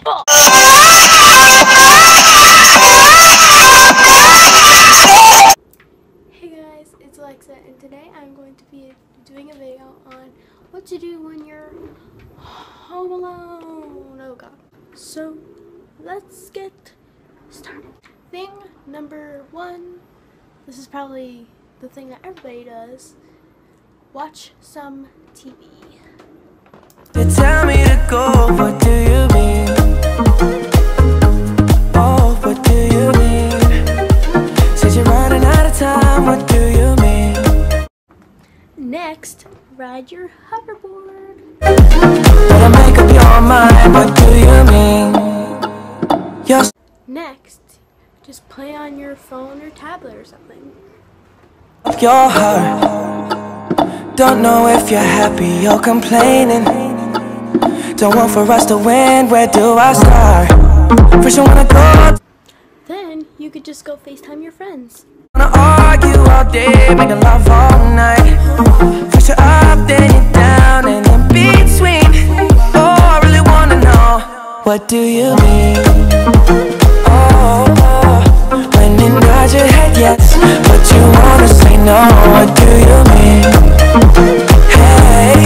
Hey guys, it's Alexa and today I'm going to be doing a video on what to do when you're home alone. Oh god. So let's get started. Thing number one, this is probably the thing that everybody does, watch some TV. Tell me to go, what do you mean? Next, ride your hoverboard. Better make up your mind, what do you mean? You're Next, just play on your phone or tablet or something. your heart. Don't know if you're happy or complaining. Don't want for us to win, where do I start? First you wanna go, Then you could just go FaceTime your friends. Day, making love all night. First you're up, then you're down, and in between. Oh, I really wanna know, what do you mean? Oh, when you nod your head yes, but you wanna say no, what do you mean? Hey,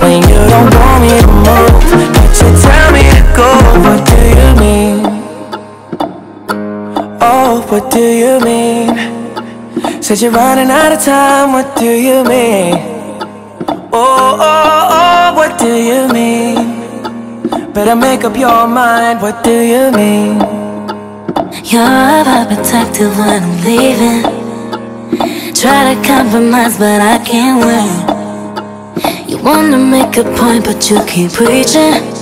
when you don't want me to move, but you tell me to go, what do you mean? Oh, what do you mean? Said you're running out of time, what do you mean? Oh, oh, oh, what do you mean? Better make up your mind, what do you mean? You're overprotective when I'm leaving. Try to compromise, but I can't win. You wanna make a point, but you keep preaching.